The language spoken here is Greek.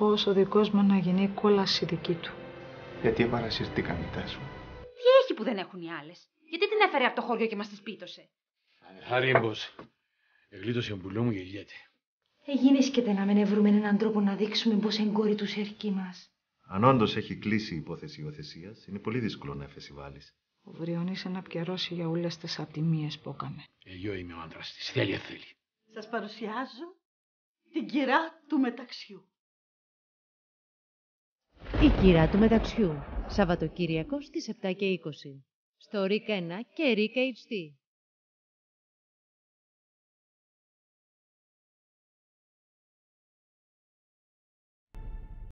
φως ο δικός μου να γίνει κόλαση δική του. Γιατί παρασύρθηκα μητά σου; Τι έχει που δεν έχουν οι άλλες; Γιατί την έφερε από το χωριό και μας τη σπίτωσε. Χάριμπος. Εγλίτωσε ο πουλό μου και γελιέται. Εγίνες και να μην βρούμε έναν τρόπο να δείξουμε πως εγκόρη τους σερκή μας. Αν όντως έχει κλείσει η υπόθεση υιοθεσίας, είναι πολύ δύσκολο να εφεσιβάλει. Ο Βριονής να πιερώσει για όλες τις ατιμίες που έκανε. Εγώ είμαι ο άντρας της. Θέλει, θέλει. Σας παρουσιάζω την κυρά του μεταξιού. Η κυρά του μεταξιού. Σαββατοκύριακο στις 7 και 20. Στο RIC 1 και RIC HD.